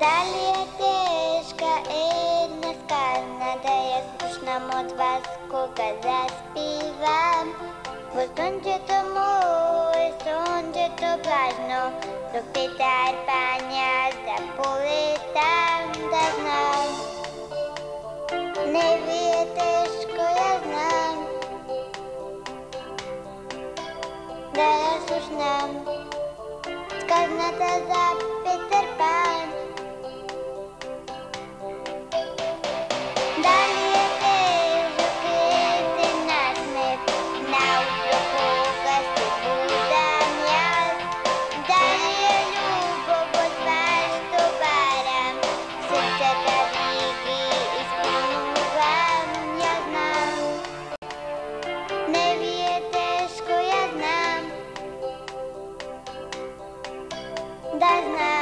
Da li je teška jedna skazna, da ja slušnam od vas koga zaspivam? Po sunđe to moje, sunđe to blažno, dok petar panja da poletam da znam. Nebi je teško, ja znam, da ja slušnam skazna da. 奶